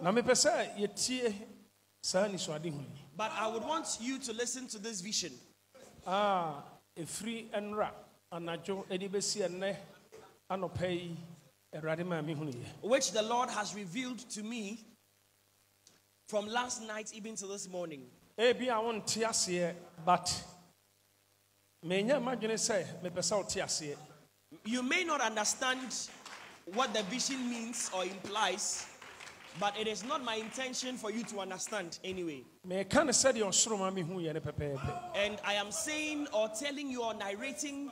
But I would want you to listen to this vision. a ɛfiri nnora anadwo de bɛsi ɛnnɛ anɔpa yi awurade maa me hunu yɛ which the Lord has revealed to me from last night even to this morning. ebi a aseɛ but menya m'adwene sɛ mepɛ sɛ wote aseɛ You may not understand what the vision means or implies, but it is not my intention for you to understand anyway. meka ne sɛdeɛ ɔsoro ma mehu yɛ ne pɛpɛɛpɛ And I am saying or telling you or narrating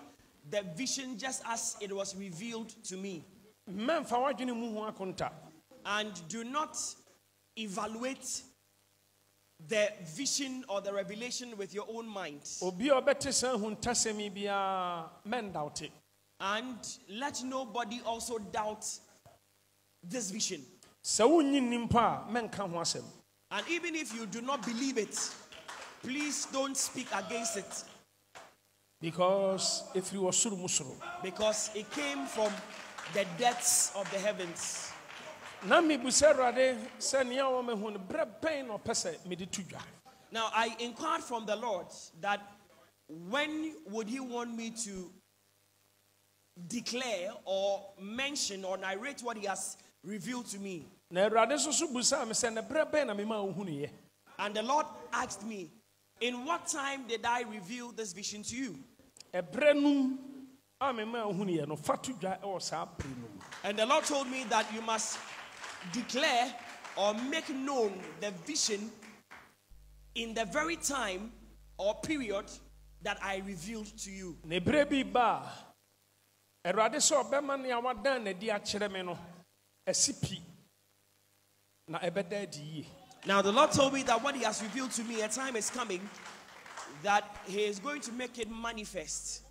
the vision just as it was revealed to me. mmɛmfa w'adwene mu ho akonta And do not evaluate the vision or the revelation with your own mind. obi a ɔbɛte saa hu ntasɛm yi biara mɛndawte And let nobody also doubt this vision. Sɛ wonnyi nni mpo a mɛnka ho asɛm And even if you do not believe it, please don't speak against it because ɔsoro mu soro because it came from the depths of the heavens. na mebusa awurade sɛ nea wɔ mahu no berɛ bɛn na ɔpɛ sɛ mede to dwa Now, I inquired from the Lord that when would He want me to declare or mention or narrate what He has revealed to me? Na awurade nso so busaa me sɛ ne berɛ bɛn na mema wohunuyɛ And the Lord asked me, In what time did I reveal this vision to you? ɛberɛ num a mema wohunuyɛ no fa to dwa ɛwɔ saa bere no mu And the Lord told me that you must declare or make known the vision in the very time or period that I revealed to you. na berɛ bi ba a awurade sɛ ɔbɛma nea wadan n'adi akyerɛ me no asi pi Now, the Lord told me that what He has revealed to me, a time is coming that He is going to make it manifest.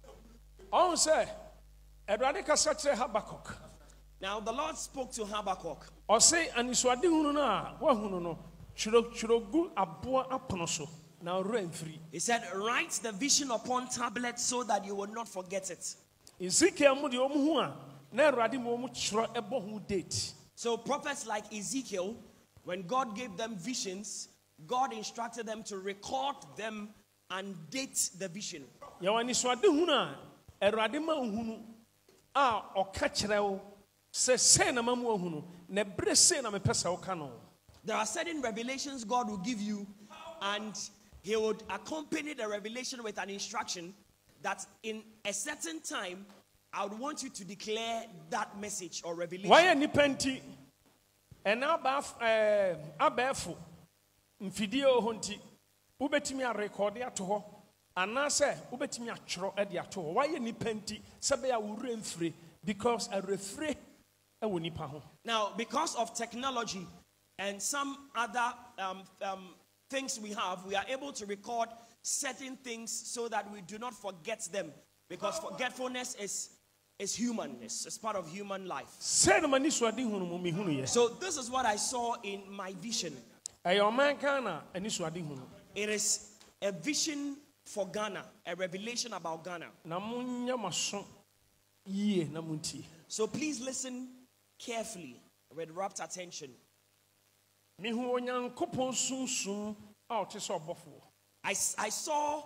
ɔhu sɛ awurade kasa kyerɛ habakuk Now, the Lord spoke to Habakkuk. ɔse anisoade hunu no a woahunu no twerɛtwerɛ gu aboa apono so na ɔwerɛ mfiri He said, Write the vision upon tablets so that you will not forget it. Ezekiel mu deɛ ɔmu hu a na awurade ma ɔmu kyerɛ ɛbɔ ho date So, prophets like Ezekiel, when God gave them visions, God instructed them to record them and date the vision. yɛwɔ anisoade hunu a awurade ma nhunu a ɔka kyerɛ wo sɛ sei na ma mu ahunu na berɛ sei na mepɛ sɛ woka no. There are certain revelations God will give you, and He would accompany the revelation with an instruction that in a certain time, I would want you to declare that message or revelation. wayɛ nnipa nti ɛna abaaf- ɛɛ, abɛɛfo mfidie wɔ hɔ nti wobɛtumi arekɔde ato hɔ anaasɛ wobɛtumi atwerɛ de ato hɔ wayɛ nnipa nti sɛ bɛyɛ a worɛ mfire because awerɛfire wɔ nnipa ho. Now, because of technology and some other um, um, things we have, we are able to record certain things so that we do not forget them. Because forgetfulness is, is humanness. it's, it's part of human life. sɛ na mani soade hunu mu mehunuyɛ So, this is what I saw in my vision. ɛyɛ ɔman ghana ani soade hunu It is a vision for Ghana, a revelation about Ghana. na monyɛ maso yie na montie So, please listen carefully with rapt attention. I, onyankopɔn sunsum a ɔte sɛ ɔbɔfoɔ I, saw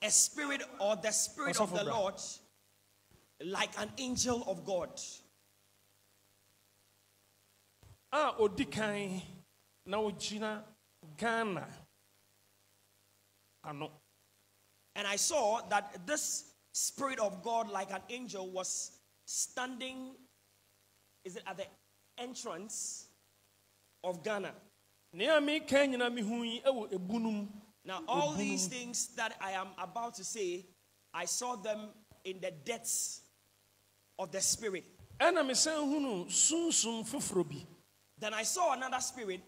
a spirit or the spirit of the. Lord like an angel of God. a ɔdi kan na ogyina ghana ano And I saw that this spirit of God, like an angel, was standing, is it at the entrance of Ghana? nea meka nyina mehu yi wɔ ebu no mu Now, all these things that I am about to say, I saw them in the depths of the spirit. ɛna mesan hunu sunsum foforɔ bi Then I saw another spirit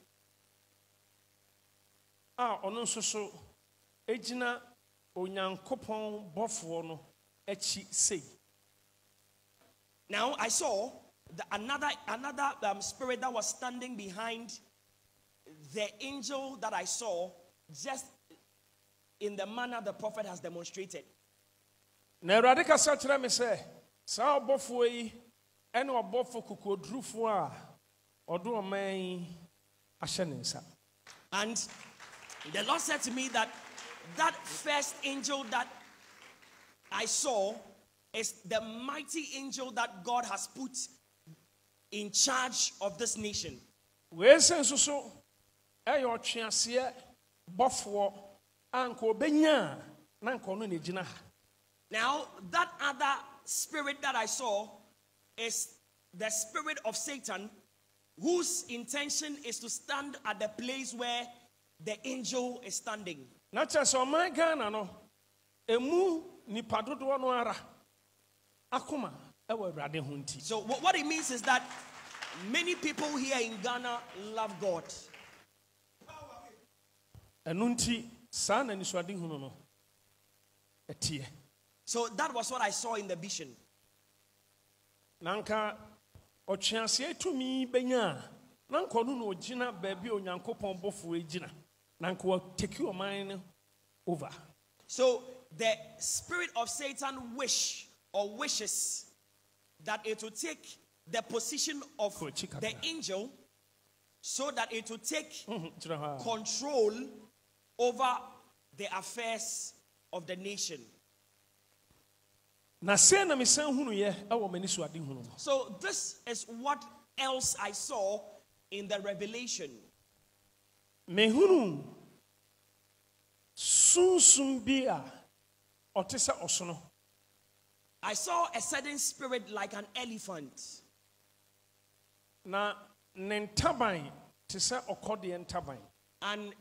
a ɔno nso so gyina onyankopɔn bɔfoɔ no akyi sei Now I saw the, another another um, spirit that was standing behind the angel that I saw, just in the manner the prophet has demonstrated. na awurade kasa kyerɛ me sɛ saa ɔbɔfoɔ yi ɛne kokodurufoɔ a ɔde ɔman yi ahyɛ ne nsa And the Lord said to me that that first angel that I saw is the mighty angel that God has put in charge of this nation. wei sɛ nso so ɛyɛ ɔtweaseɛ bɔfoɔ a nka na nka ɔno na gyina ha Now, that other spirit that I saw is the spirit of Satan, whose intention is to stand at the place where the angel is standing. na kyerɛ sɛ ɔman ghana no ɛmu nipa dodoɔ no ara akoma ɛwɔ awurade ho nti So, wh- what it means is that many people here in Ghana love God. ɛno nti saa na anisoadehunu no ɛteɛ So, that was what I saw in the vision. na nka ɔtweaseɛ tumi bɛnya a na nka ɔno na ɔgyina baabi a onyankopɔn bɔfoɔ gyina na nka ɔman no over. So, the spirit of Satan wish or wishes that it will take the position of the angel so that it will take Mhm, kyerɛ hɔ a control over the affairs of the nation. Na sei na mesan hunuyɛ ɛwɔ m'ani so adehunu no. So, this is what else I saw in the revelation. mehunu sunsum bi a ɔte sɛ ɔsono. I saw a certain spirit like an elephant, na ne ntaban te sɛ ɔkɔdeɛ ntaban. And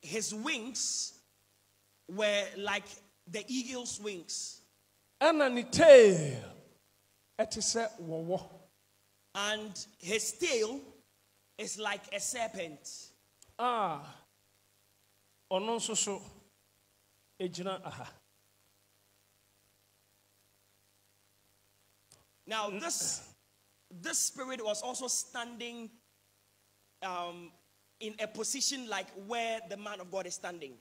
his wings were like the eagle's wings, ɛna ne tail. Ɛte sɛ wɔwɔ and his tail is like a serpent. a ɔno nso so gyina aha. Now, this this spirit was also standing um, in a position like where the man of God is standing.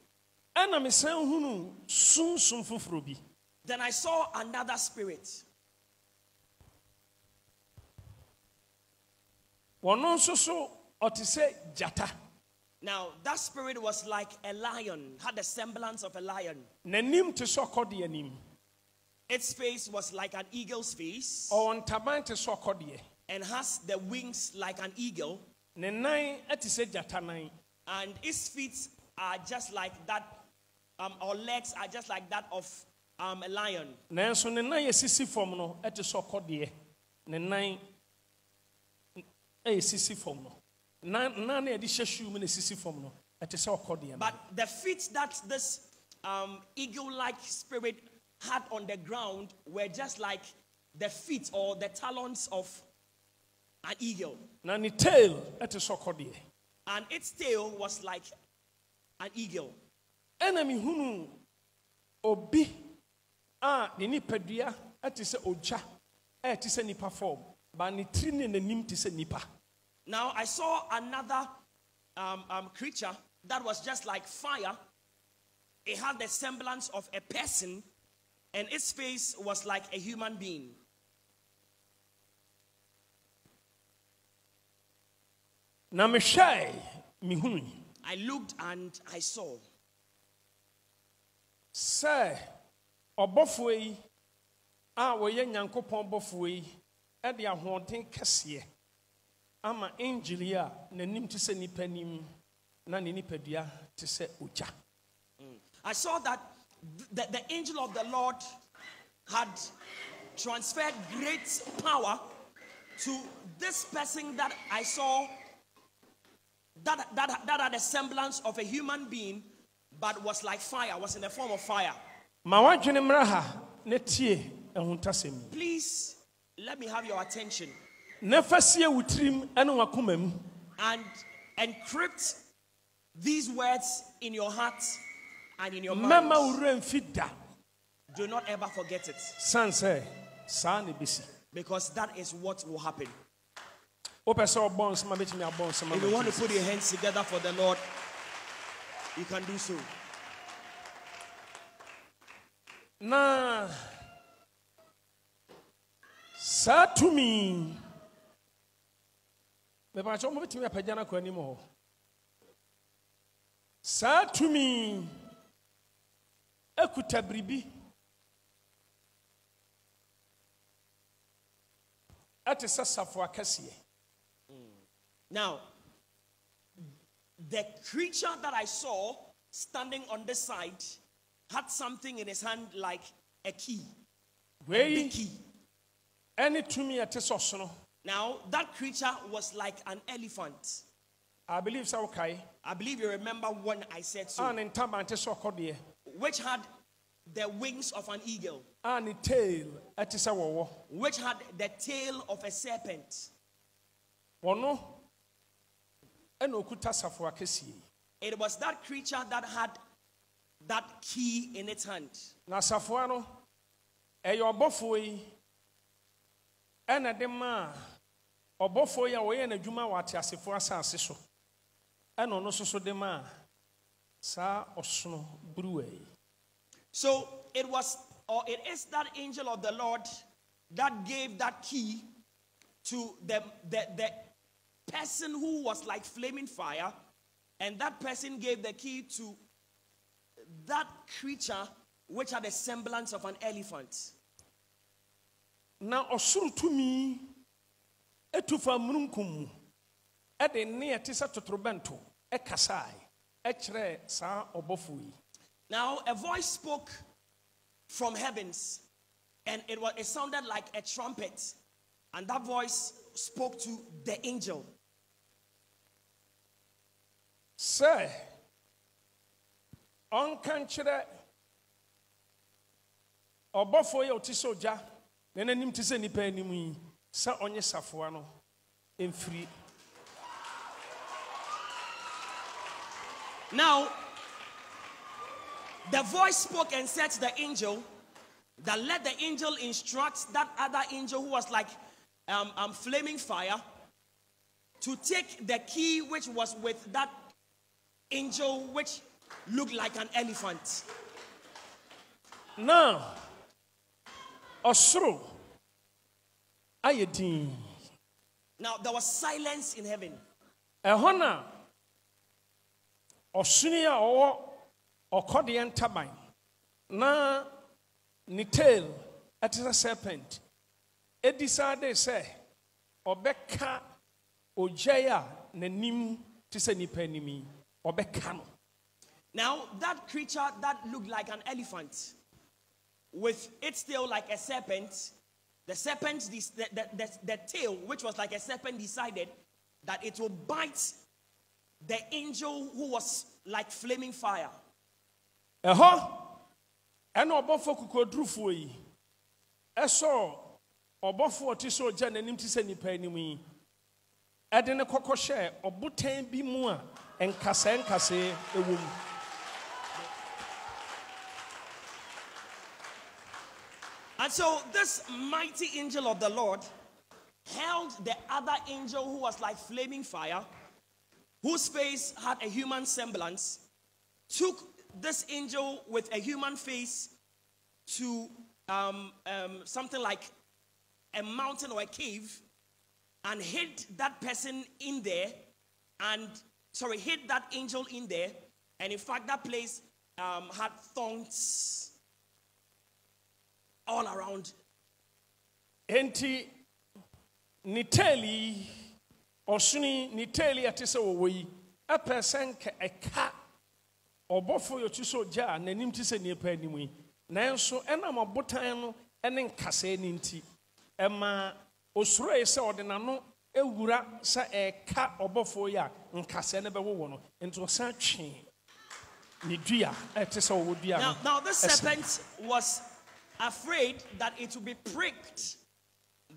ɛna mesan hunu sunsum foforɔ bi Then I saw another spirit. wɔno nso so ɔte sɛ gyata Now, that spirit was like a lion, had the semblance of a lion. n'anim te sɛ ɔkɔdeɛ anim. Its face was like an eagle's face. Ɔwɔ ntaban te sɛ ɔkɔdeɛ and has the wings like an eagle, ne nan te sɛ gyata nan. And its feet are just like that, um, or legs are just like that of um, a lion. nanso ne nan yɛ sisi fam no te sɛ ɔkɔdeɛ ne nan yɛ sisi fam no nan nan na yɛde hyɛ shoe mu na sisi fam no ɛte sɛ ɔkɔdeɛ But the feet that this um, eagle like spirit had on the ground were just like the feet or the talons of an eagle. na ne tail te sɛ ɔkɔdeɛ And its tail was like an eagle. ɛna mehunu obi a ne nipadua te sɛ ogya ɛte sɛ nipa fam ba ne tiri ne n'anim te sɛ nipa Now I saw another um, um, creature that was just like fire. It had the semblance of a person, and its face was like a human being. na mehwɛe mehunu I looked and I saw. sɛ ɔbɔfoɔ yi a wɔyɛ nyankopɔn bɔfoɔ yi ahoɔden kɛseɛ ama a n'anim te sɛ nipa anim na ne nipadua te sɛ ogya I saw that the, the angel of the Lord had transferred great power to this person that I saw that, that, that had a semblance of a human being but was like fire, was in the form of fire. Ma woadwene mmra ha na tie ahuntasɛm yi. Please let me have your attention. Na fa sie wo tirim ne wakoma mu. And encrypt these words in your heart and in your mind. wo werɛ mfi da. Do not ever forget it. Sane sɛ saa na ɛbɛsi because that is what will happen. wopɛ sɛ ɔbɔ nsɛm a bɛtumi abɔ nsɛm If you want to put your hands together for the Lord, you can do so. Na saa tumi mepakyɛ mobɛtumi apagya no akɔ anim hɔ. Saa tumi akuta biribi. Ɛte sɛ safo akɛseɛ. Hmm. Now, the creature that I saw standing on this side had something in his hand like a key, a wei big key. ɛne tumi a ɛte sɛ ɔsono Now, that creature was like an elephant. i believe sɛ wokae I believe you remember when I said so, ne ntaban te sɛ ɔkɔdeɛ which had the wings of an eagle, a ne tail ɛte sɛ wɔwɔ which had the tail of a serpent. wɔno ɛna okuta safo akɛseɛ yi It was that creature that had that key in its hand. na safoa no ɛyɛ ɔbɔfoɔ yi ɛna de maa ɔbɔfoɔ yi a wɔyɛ n'adwuma wɔ ateasefoɔ asase so ɛna ɔno nso so de maa saa ɔsono buruwa yi So it was, or it is that angel of the Lord that gave that key to the, the, the person who was like flaming fire, and that person gave the key to that creature which had a semblance of an elephant. na ɔsoro tumi etu fa mununkum mu ɛde nne a ɛte sɛ totorobɛnto ɛkasae ɛkyerɛ saa ɔbɔfoɔ yi Now a voice spoke from heavens, and it was it sounded like a trumpet, and that voice spoke to the angel. sɛ ɔnka nkyerɛ ɔbɔfoɔ a ɔte sɛ ogya na n'anim te sɛ nnipa anim yi sɛ ɔnye safoa no mfiri Now, the voice spoke and said to the angel that let the angel instruct that other angel who was like um, um, flaming fire to take the key which was with that angel which looked like an elephant. na ɔsoro ayɛ din Now, there was silence in heaven. ɛhɔ na ɔsoni a ɔwɔ ɔkɔdeɛ ntaban na tail ɛte sɛ serpent ɛdi saa de sɛ ɔbɛka ogya yi Now, that creature that looked like an elephant with its tail like a serpent, the serpent, the, the, the, the tail, which was like a serpent, decided that it will bite the angel who was like flaming fire. ɛhɔ ɛna ɔbɔfoɔ kukuodurufoɔ yi ɛsɔ ɔbɔfoɔ ɔte sɛ ɔgya n'anim te sɛ nnipa anim yi ɛde ne kɔkɔ hyɛ ɔbotan bi mu a ɛwɔ mu And so, this mighty angel of the Lord held the other angel who was like flaming fire, whose face had a human semblance, took this angel with a human face to um, um, something like a mountain or a cave and hid that person in there and sorry hid that angel in there. And in fact that place um, had thorns all around. Enti ne yi ne tail yi a ɛte sɛ wɔwɔ yi ɛpɛ sɛ nka ɛka yi ɔgya a n'anim te sɛ nnipa anim yi nanso ɛnam ɔbotan no ne nkasɛɛ no nti. Ɛma osuroe sɛ ɔde n'ano ewura sɛ ɛka ɔbɔfoɔ yi a nkasɛɛ no bɛwowɔ no. Nti ɔsan twe ne dua ɛte sɛ ɔwɔ dua Now, no. now this serpent was afraid that it would be pricked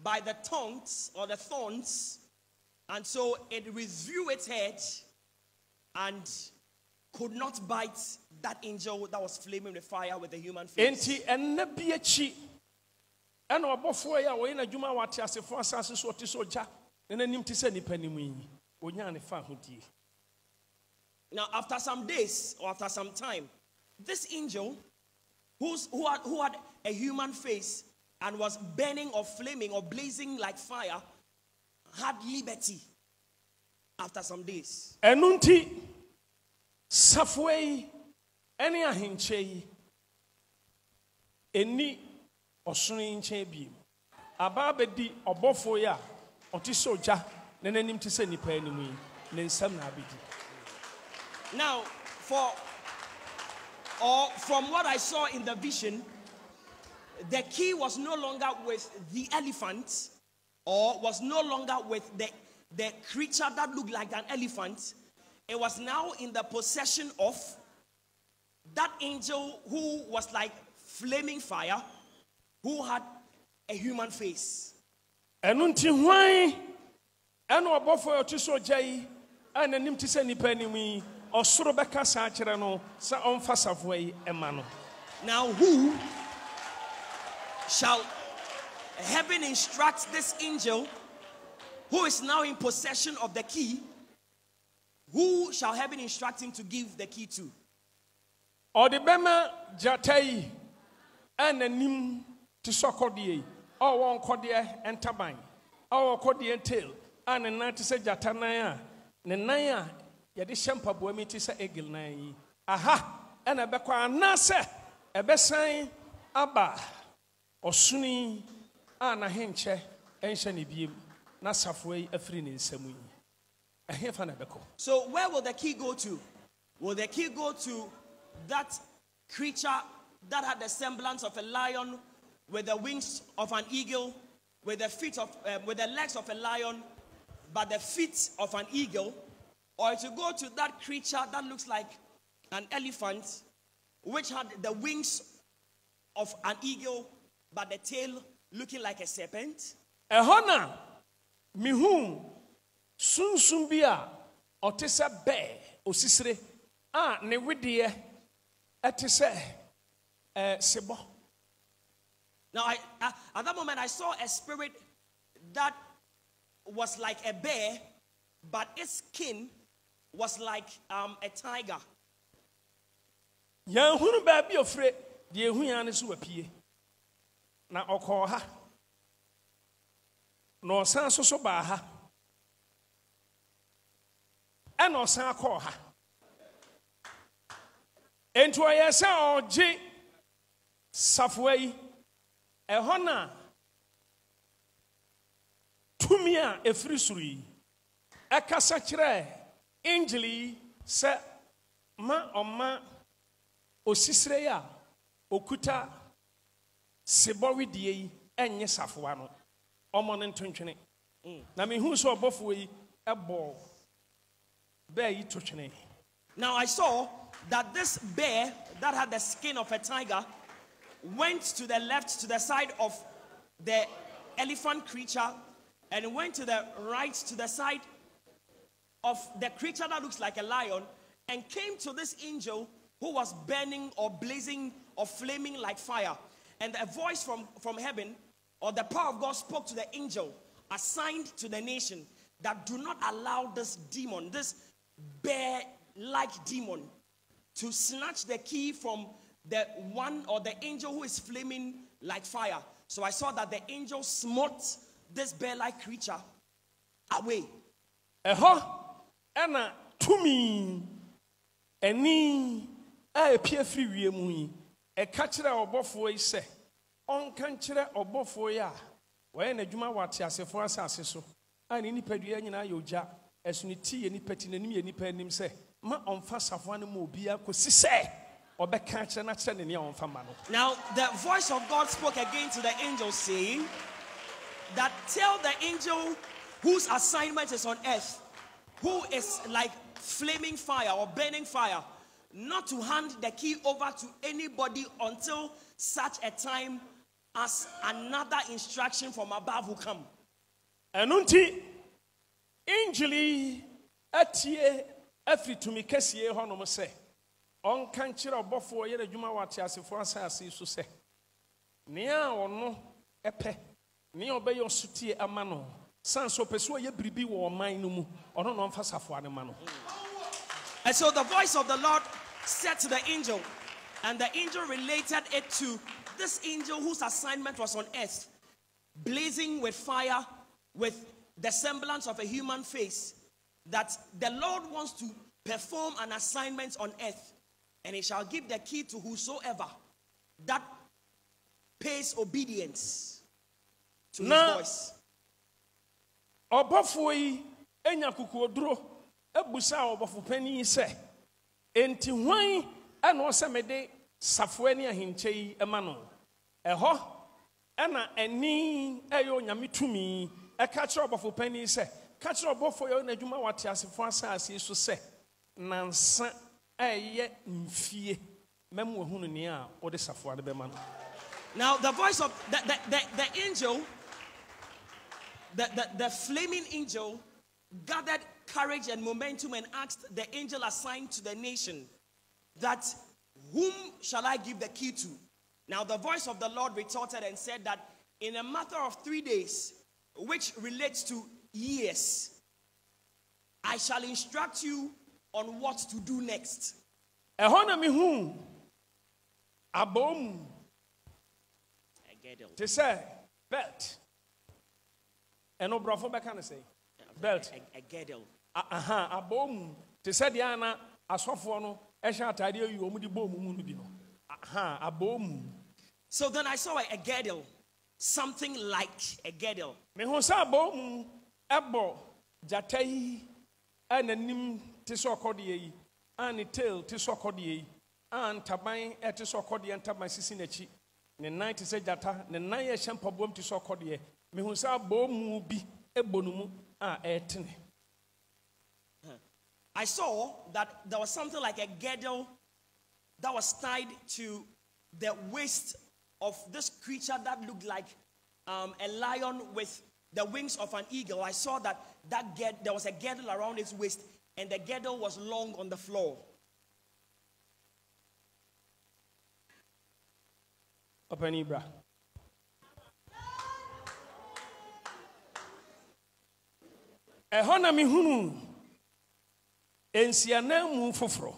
by the tongues or the thorns, and so it withdrew its head and could not bite that angel that was flaming with fire with the human face. enti ɛnna bi akyi ɛna ɔbɔfoɔ yi a wɔyɛ n'adwuma wɔ ateasefoɔ asase so ɔte sɛ ɔgya na n'anim te sɛ anim yi onyaa ne fa ahodie Now, after some days or after some time, this angel, who's, who, had, who had a human face and was burning or flaming or blazing like fire, had liberty after some days. ɛno nti safoa yi ne ahenkyɛ yi ɛni ɔsono yi nkyɛn biem abaa bɛdi ɔbɔfoɔ yi a ɔte sɛ ogya na n'anim te sɛ nnipa anim yi ne nsɛm na abɛdi Now, for or from what I saw in the vision, the key was no longer with the elephant, or was no longer with the, the creature that looked like an elephant. It was now in the possession of that angel who was like flaming fire, who had a human face. ɛno nti hwan ɛna ɔbɔfoɔ a ɔte sɛ ogya yi a n'anim te sɛ nnipa anim yi ɔsoro bɛka saa kyerɛ no sɛ ɔmfa safoa yi ɛma no Now, who shall heaven instruct this angel who is now in possession of the key? Who shall heaven instruct him to give the key to? ɔde bɛma gyata yi a n'anim te sɛ ɔkɔdeɛ yi a ɔwɔ nkɔdeɛ ntaban a ɔwɔ kɔdeɛ tail a ne nan te sɛ gyata a egil nan yi aha ɛna ɛbɛkɔ anaasɛ ɛbɛsan aba biem na afiri yi na So, where will the key go to? Will the key go to that creature that had the semblance of a lion with the wings of an eagle, with the feet of, uh, with the legs of a lion, but the feet of an eagle? Or to go to that creature that looks like an elephant, which had the wings of an eagle, but the tail looking like a serpent? ɛhɔ na mihu sunsun bi a ɔte sɛ bɛɛ osisire a ne wedeɛ ɛte sɛ ɛɛ sebɔ Now, I, I- at that moment, I saw a spirit that was like a bear, but its skin was like um, a tiger. yɛn hunu baabi ofire deɛ ehu yɛn ano so wɔ pie na ɔkɔɔ ha. Na ɔsan so so baa ha. Ɛna ɔsan kɔɔ ha. Nti ɔyɛ sɛ ɔgye safoa yi ɛhɔ na tumi a ɛfiri soro yi. Ɛkasa kyerɛ angel yi sɛ ma ɔma osisire yi a okuta wedie yi ɛnyɛ safoa no. Ɔmɔ no ntontwene mm. na mehu sɛ yi ɛbɔ yi to twene. Now, I saw that this bear that had the skin of a tiger went to the left, to the side of the elephant creature, and went to the right, to the side of the creature that looks like a lion, and came to this angel who was burning or blazing or flaming like fire. And a voice from, from heaven, or the power of God, spoke to the angel assigned to the nation that do not allow this demon, this bear like demon, to snatch the key from the one or the angel who is flaming like fire. So I saw that the angel smote this bear like creature away. ɛhɔ ɛna tumi ani a epie firi wiem yi ɛka kyerɛ ɔbɔfoɔ yi sɛ ɔnka nkyerɛ ɔbɔfoɔ yi a wɔyɛ n'adwuma wɔ ateasefoɔ asase so a ne nipadua nyinaa yɛ ogya. Ɛso ne ti yɛ nipa ti n'anim yɛ nipa anim sɛ ma ɔmfa safoa no ma obiara kɔsi sɛ ɔbɛka kyerɛ no akyerɛ ne nea ɔmfa ma no. Now, the voice of God spoke again to the angel, saying, That tell the angel whose assignment is on earth, who is like flaming fire or burning fire, not to hand the key over to anybody until such a time as another instruction from above will come. ɛno nti yi atie afiri tumi kɛseɛ eh, hɔnom sɛ ɔnka nkyerɛ ɔbɔfoɔ yɛ n'adwuma wɔ ateasefoɔ asase yi so sɛ nea a ɔno ɛpɛ nea ɔbɛyɛ ɔsotie eh, ama no san so ɔpɛ sɛ ɔyɛ biribi wɔ ɔman no mu. Ɔno na ɔmfa safoa no ma no And so the voice of the Lord said to the angel, and the angel related it to this angel whose assignment was on earth, blazing with fire, with the semblance of a human face, that the Lord wants to perform an assignment on earth, and he shall give the key to whosoever that pays obedience to his Now- voice. ɔbɔfoɔ yi anya ɔbɔfo panin yi sɛ enti hwan ɛna ɔsɛ mede safoa ne ahenkyɛ yi ma no? Ɛhɔ? Ɛna ɛni ɛyɛ onyame tumi ɛka kyerɛ ɔbɔfo panin sɛ ka kyerɛ ɔbɔfoɔ yɛ n'adwuma wɔ ateasefoɔ asase so sɛ nansa ɛyɛ mfie. Mɛmu wɔhunu nea a wɔde safoa no bɛma no. Now, the voice of the, the, the, the angel, the, the, the flaming angel, gathered courage and momentum and asked the angel assigned to the nation that whom shall I give the key to? Now, the voice of the Lord retorted and said that in a matter of three days, which relates to years, I shall instruct you on what to do next. ɛhɔ na mehu abɔm te sɛ belt. Ɛno borɔfo bɛka no sɛ belt A, a girdle. A- aha abɔm te sɛ deɛ ana asɔfoɔ no ɛhyɛ atadeɛ yi wɔn de bɔ wɔn mu no bi no. Aha abɔm So then I saw a, a girdle, something like a girdle. mehu sɛ abɔm ɛbɔ gyata yi a n'anim te sɛ ɔkɔdeɛ yi a ne tail te sɛ ɔkɔdeɛ yi a ntaban ɛte sɛ ɔkɔdeɛ ntaban sisi n'akyi. Ne nan te sɛ gyata ne nan yɛ hyɛ mpaboam te sɛ ɔkɔdeɛ. Mehu sɛ abɔm bi ɛbɔ ne mu a ɛretene I saw that there was something like a girdle that was tied to the waist of this creature that looked like um, a lion with the wings of an eagle. I saw that, that girdle, there was a girdle around its waist, and the girdle was long on the floor. ɔpɛni bra ɛhɔ na mehunu nsianan mu foforɔ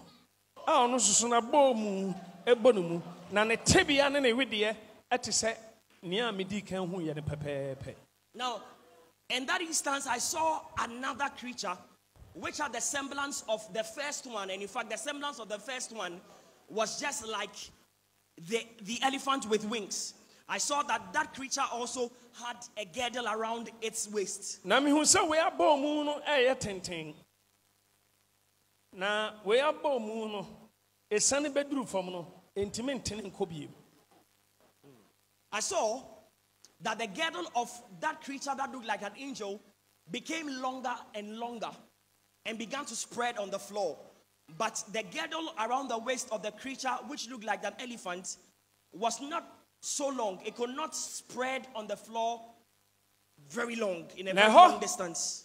a ɔno soso na bɔɔ mu ɛbɔ ne mu na ne tebea ne ne wedeɛ ɛte sɛ nea a kan hu yɛ no pɛpɛɛpɛ Now, in that instance, I saw another creature which had the semblance of the first one. And in fact, the semblance of the first one was just like the, the elephant with wings. I saw that that creature also had a girdle around its waist. Na wei abɔɔ mu no ɛyɛ tenten na wei abɔɔ mu no ɛsiane bɛduru fam no ɛntimi ntene nkɔ biem I saw that the girdle of that creature that looked like an angel became longer and longer and began to spread on the floor. But the girdle around the waist of the creature, which looked like an elephant, was not so long. It could not spread on the floor very long, in a very long distance.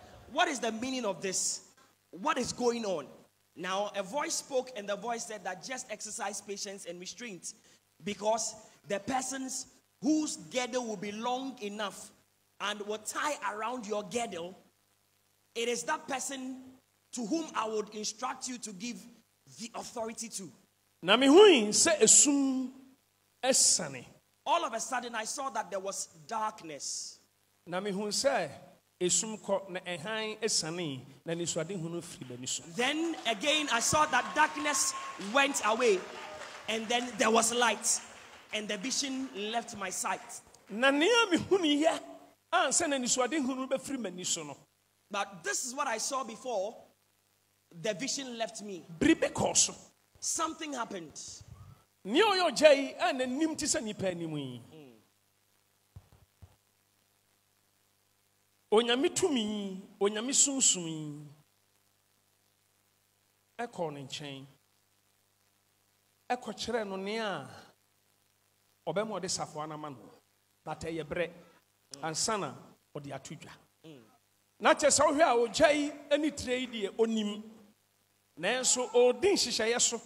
What is the meaning of this? What is going on? Now, a voice spoke, and the voice said that just exercise patience and restraint because the persons whose girdle will be long enough and will tie around your girdle, it is that person to whom I would instruct you to give the authority to. na mehui sɛ esum All of a sudden, I saw that there was darkness. Na mehu sɛ esum kɔ na ɛhan ɛsane na nisuadehu no firi m'ani so Then again, I saw that darkness went away, and then there was light, and the vision left my sight. na nea mehunu yɛ ansa na nisuadehu no bɛfiri m'ani so no But this is what I saw before the vision left me. biribi kɔɔ so Something happened. Onyame tumi onyame sunsum yi ɛkɔɔ ne nkyɛn. Ɛkɔkyerɛ no nea ɔbɛma ɔde safoa no ama no. But ɛyɛ berɛ ansa na ɔde ato dwa. Na kyɛ sɛ wohwɛ a ɔgya yi ani tire yi deɛ ɔnim nanso ɔredi nhyehyɛeɛ so.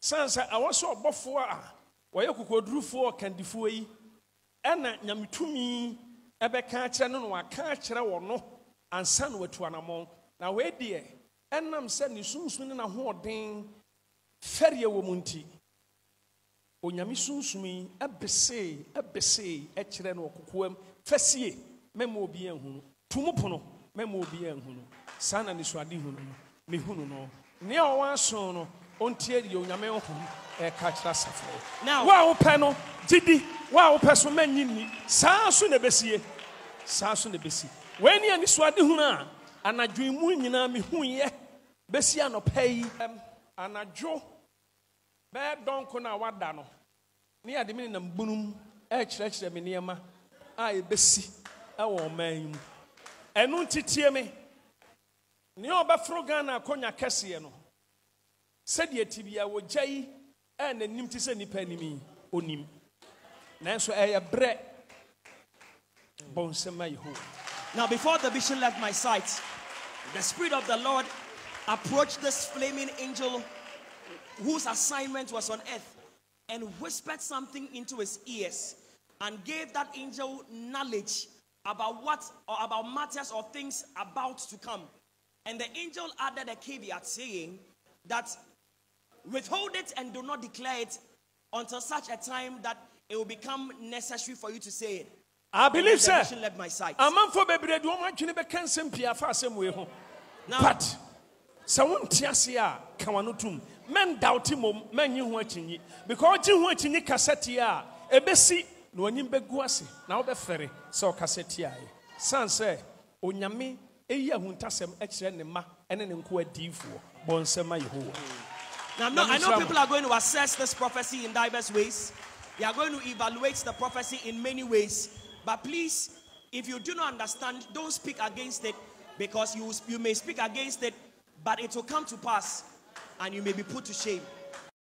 San sɛ ɛwɔ sɛ ɔbɔfoɔ a wɔyɛ kokodurufoɔ ɔkandifoɔ yi ɛna nyametumi ɛbɛka akyerɛ no na waka akyerɛ wɔ no ansa na watu anammɔn na wei deɛ ɛnam sɛ ne sunsum ne n'ahoɔden fɛreɛ wɔ mu nti onyame sunsum yi ɛbesee ɛbesee ɛkyerɛ no ɔkokoam fɛsie mɛma obi anhunu tumu pono mɛma obi anhunu saa na nesuade hunu no mehunu no. Nea ɔwɔ aso no ɔntie deɛ onyame ho ɛka kyerɛ asafoɔ Now- wo a wopɛ no gyidi wo a wopɛ so manyi nni. Saa so na ɛbɛsie saa so na ɛbɛsi wei ne anisoade hunu a anadwo mu nyinaa mehuyɛ bɛsi anɔpa yi anadwo bɛyɛ dɔnko no wada no. Ne yɛde me nenam bunum ɛrekyerɛkyerɛ me nneɛma a ɛbɛsi ɛwɔ ɔman yi mu. Ɛno nti tie me. Nea ɔbɛforo ghana akɔnya kɛseɛ no sɛdeɛ ti bia wɔgya yi ɛyɛ n'anim te sɛ nnipa anim yi ɔnim nanso ɛyɛ berɛ Now, before the vision left my sight, the Spirit of the Lord approached this flaming angel whose assignment was on earth and whispered something into his ears and gave that angel knowledge about what or about matters or things about to come. And the angel added a caveat saying that withhold it and do not declare it until such a time that it will become necessary for you to say it. I believe, sir. left my sight. amanfoɔ bebree de wɔn adwene bɛka nsɛm pii afa asɛm wei ho but sɛ wonte ase a ka wano tom mɛndawte mmom mɛnye ho akyinyi because ɔgye ho akyinyi kasa tie a ɛbɛsi na w'anim bɛgu ase na wobɛfɛre sɛ ɔkasa tiaeɛ san sɛ onyame ɛyi ahuntasɛm ɛkyerɛ ne mma ɛne ne nko adiifoɔ bɔ nsɛm ma yehowa Now, no, I know people are going to assess this prophecy in diverse ways. They are going to evaluate the prophecy in many ways. But please, if you do not understand, don't speak against it because you, you may speak against it, but it will come to pass and you may be put to shame.